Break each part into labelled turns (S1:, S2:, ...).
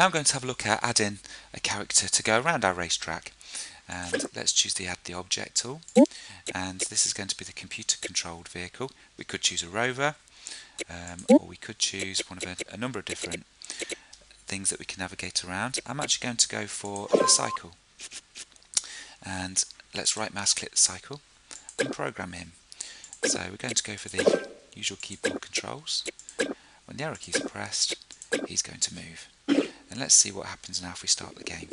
S1: Now I'm going to have a look at adding a character to go around our racetrack and let's choose the add the object tool and this is going to be the computer controlled vehicle. We could choose a rover um, or we could choose one of a, a number of different things that we can navigate around. I'm actually going to go for the cycle and let's right mouse click the cycle and program him. So we're going to go for the usual keyboard controls. When the arrow keys are pressed, he's going to move. Let's see what happens now if we start the game.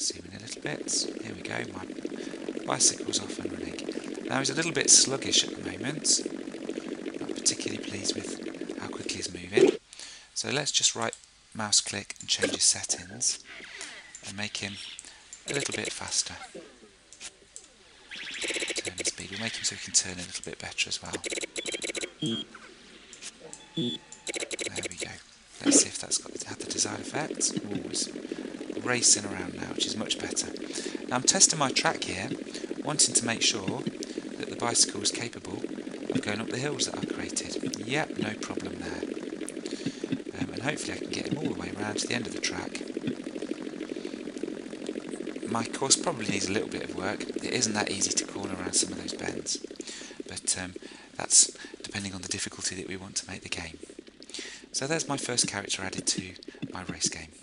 S1: Zoom in a little bit. Here we go, my bicycle's off and running. Now he's a little bit sluggish at the moment. Not particularly pleased with how quickly he's moving. So let's just right mouse click and change his settings and make him a little bit faster. Turn the speed. We'll make him so he can turn a little bit better as well. There we go. Let's see if that's got had the desired effect. Ooh, racing around now, which is much better. Now I'm testing my track here, wanting to make sure that the bicycle is capable of going up the hills that I've created. Yep, no problem there. Um, and hopefully I can get him all the way around to the end of the track. My course probably needs a little bit of work. It isn't that easy to corner around some of those bends. But um, that's depending on the difficulty that we want to make the game. So there's my first character added to my race game.